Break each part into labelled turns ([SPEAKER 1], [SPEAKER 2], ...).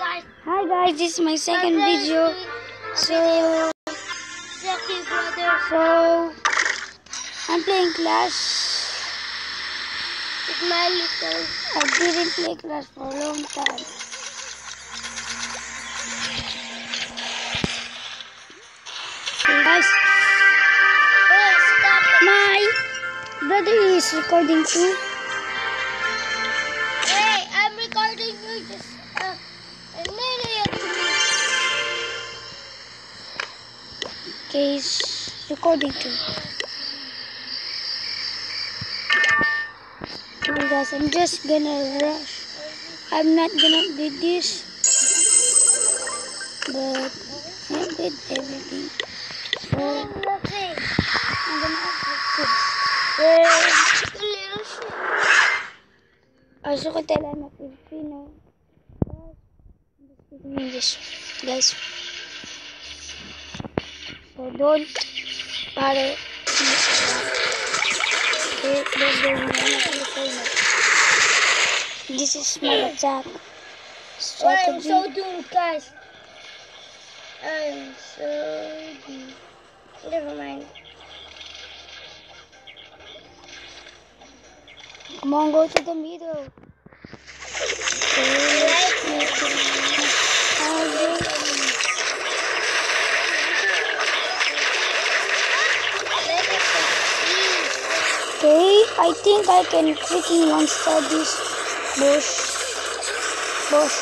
[SPEAKER 1] guys.
[SPEAKER 2] Hi guys, this is my second video. So,
[SPEAKER 1] Second brother.
[SPEAKER 2] so I'm playing Clash.
[SPEAKER 1] With my little.
[SPEAKER 2] I didn't play Clash for a long time. So guys,
[SPEAKER 1] it.
[SPEAKER 2] my brother is recording too. Okay, he's recording too. So guys, I'm just gonna rush. I'm not gonna do this, but I did everything. So. I'm gonna upload this.
[SPEAKER 1] Shit.
[SPEAKER 2] Also ko tala na Filipino. Guys. Don't para don't don't go na This is my attack
[SPEAKER 1] Oh, I'm so doomed, guys. I'm so doomed. Never mind.
[SPEAKER 2] Come on, go to the middle. Okay, I think I can freaking monster this bush. Bush.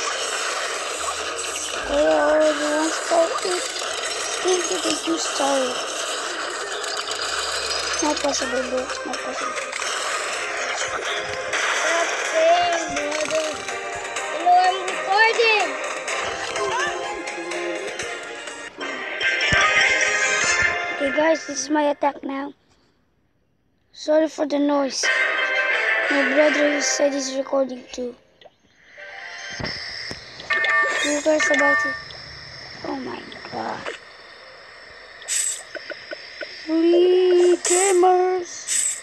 [SPEAKER 2] I already monster it. think it is too sorry. Not possible, bro. Not possible. Okay, guys, this is my attack now. Sorry for the noise. My brother he said he's recording too. Who cares about it? Oh my god. Free gamers!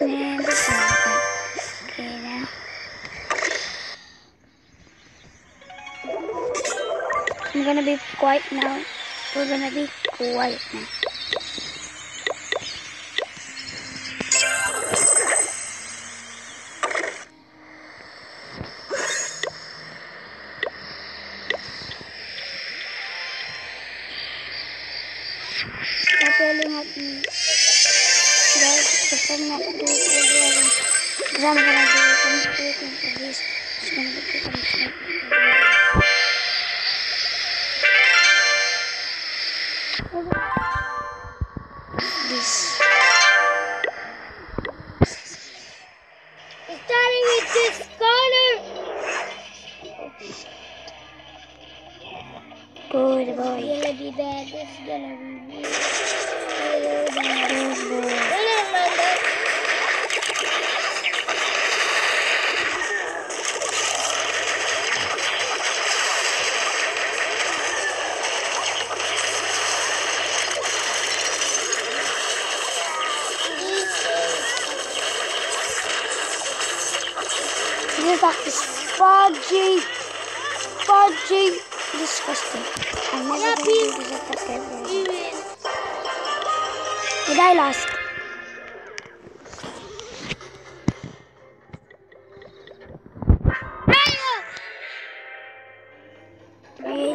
[SPEAKER 2] Man, this is. Okay, now. I'm gonna be quiet now. We're gonna be quiet now.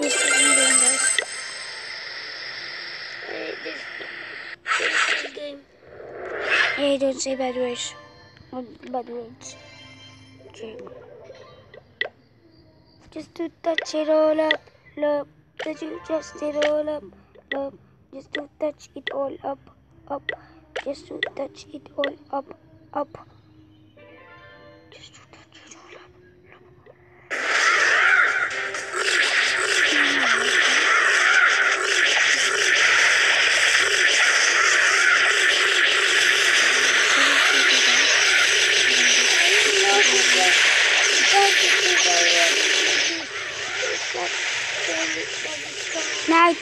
[SPEAKER 2] This
[SPEAKER 1] is
[SPEAKER 2] game, guys.
[SPEAKER 1] Hey, this, this is game.
[SPEAKER 2] Don't say bad words. Not bad words. Okay. Just to touch it all up, love. That you just it all up, love. Just to touch it all up, up. Just to touch it all up, up. Just to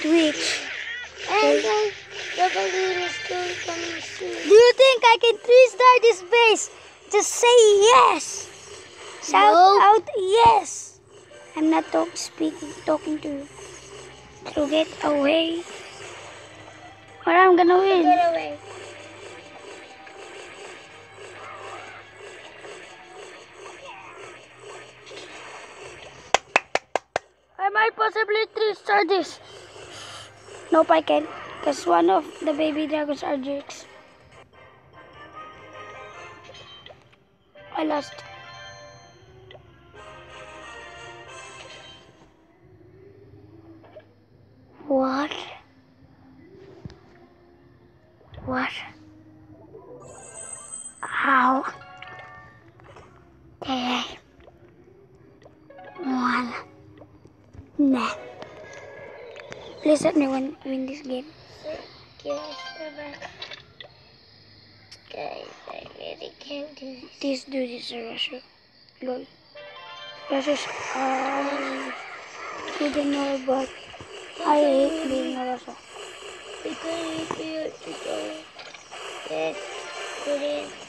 [SPEAKER 1] And then the balloon is still coming soon.
[SPEAKER 2] Do you think I can three star this base? Just say yes. Shout
[SPEAKER 1] No.
[SPEAKER 2] out yes. I'm not talk speaking talking to you. So get away. Or I'm gonna win.
[SPEAKER 1] Get away.
[SPEAKER 2] I might possibly three star this. Nope, I can't. Because one of the baby dragons are jerks. I lost. What? What? How? Did one? Nah. Please let me win, win this game.
[SPEAKER 1] Guys, I really can't do this.
[SPEAKER 2] This dude is a Russia. Lol. Russia's uh, didn't know but I hate being a Russia.
[SPEAKER 1] Because you to go, yes, put in.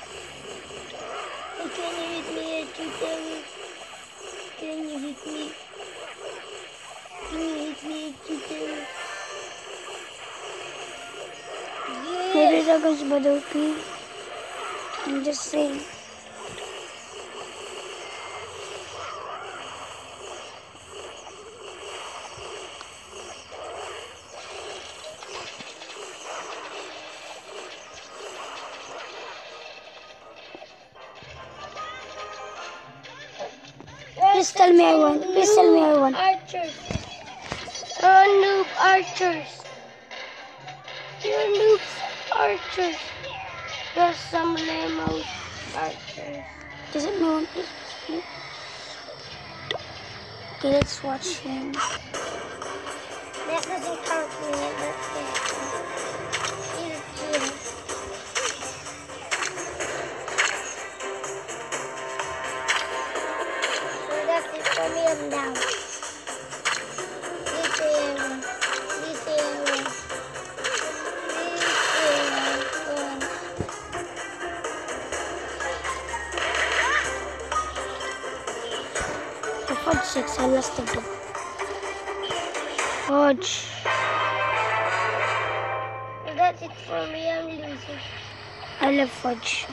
[SPEAKER 2] Dragons Battlefield. I'm just saying. Please tell me I won. Please tell me I won.
[SPEAKER 1] Archers. Oh, noob archers. You're noob archers. You're some lemos archers.
[SPEAKER 2] Does it mean Okay, let's watch him.
[SPEAKER 1] That doesn't count
[SPEAKER 2] six, I lost again. Fudge.
[SPEAKER 1] That's it for me. I'm losing.
[SPEAKER 2] I love fudge.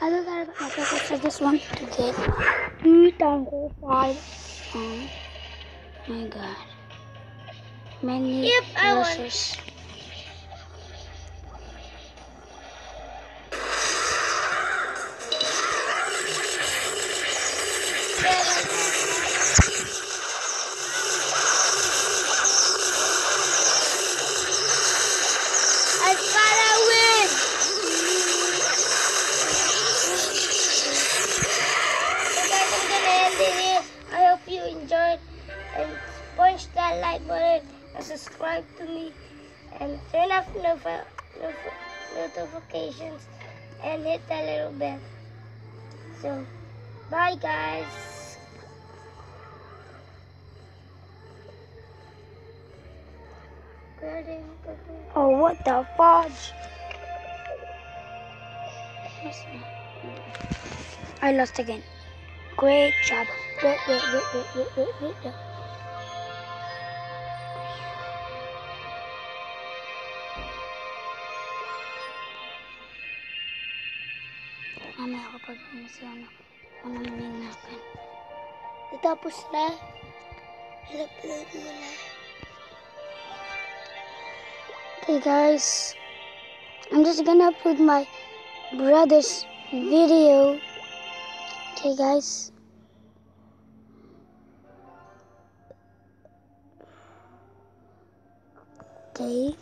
[SPEAKER 2] I don't have a package. I just want to get two tango five. Oh my god. Many
[SPEAKER 1] Yep, I
[SPEAKER 2] losses.
[SPEAKER 1] Turn off notif- notif- notifications and hit that little bell. So, bye guys.
[SPEAKER 2] Oh, what the fudge? I lost again. Great job. Wait, wait, wait, Mamaya kapag ano na, ano maninakan.
[SPEAKER 1] Tapos na. Upload mo na.
[SPEAKER 2] Okay guys, I'm just gonna upload my brother's video. Okay guys. Okay.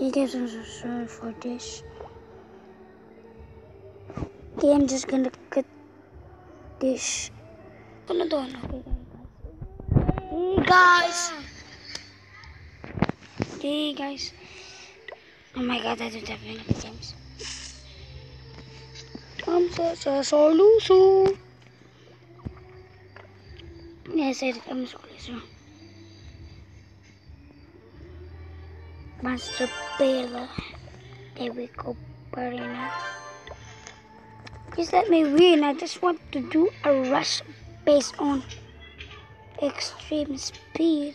[SPEAKER 2] You guys, I'm so sorry for this. Okay, I'm just gonna cut this. Ano doon? Okay, guys. Hey, guys. Oh my god, I don't have any games. I'm so so so loser. Yes, I, I'm so loser. Master Bela. There we go, Barina. Please let me win. I just want to do a rush based on extreme speed.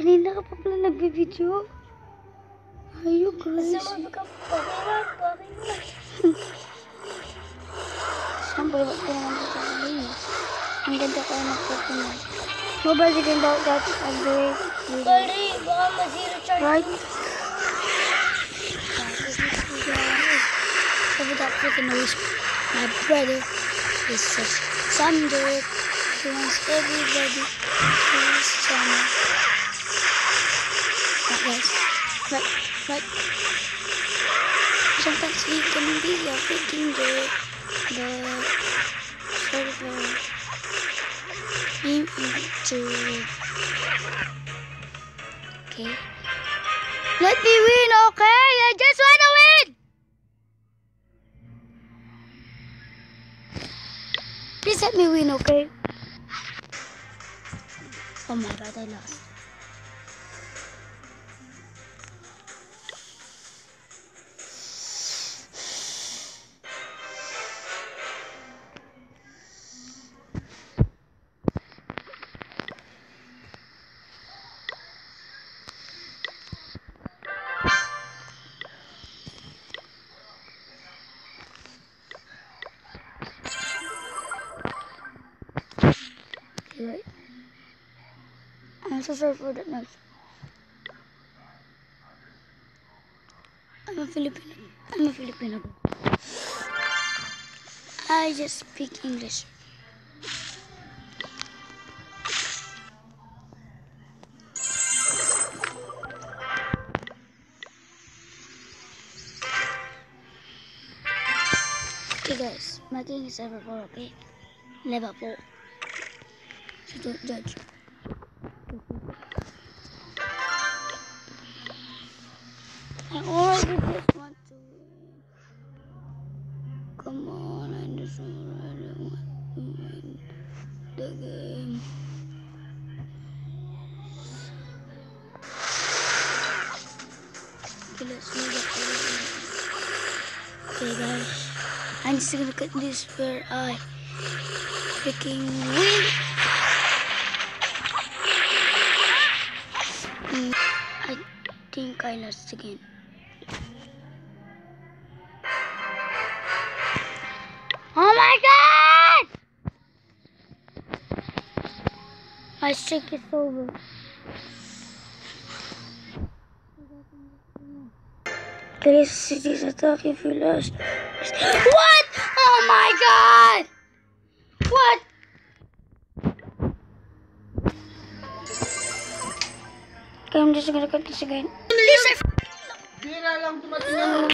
[SPEAKER 2] Kanina ka pa pala nag-video? Are you crazy?
[SPEAKER 1] Sama ka Pokemon, Pokemon.
[SPEAKER 2] Siyempre, ba't ko naman ito sabihin? Ang ganda ko ng Pokemon. Nobody can doubt that a great video.
[SPEAKER 1] Sorry, baka ma-zero charge.
[SPEAKER 2] Right? Over that freaking nose. My brother is such someday. He wants everybody to his channel. Guys. Right, right. Sometimes he can be a freaking jerk, but server him into Okay. Let me win, okay? I just wanna win! Please let me win, okay? Oh my god, I lost. I'm a Filipino. I'm a Filipino. I just speak English. Okay guys, my king is level 4, okay? Level 4. So don't judge. Okay, let's move up. Okay, guys. I'm just gonna cut this where uh, I freaking win. I think I lost again. My streak is over. Please, cities attack if you lost. What? Oh my god! What? Okay, I'm just gonna cut this again.
[SPEAKER 3] Bira lang tumatingin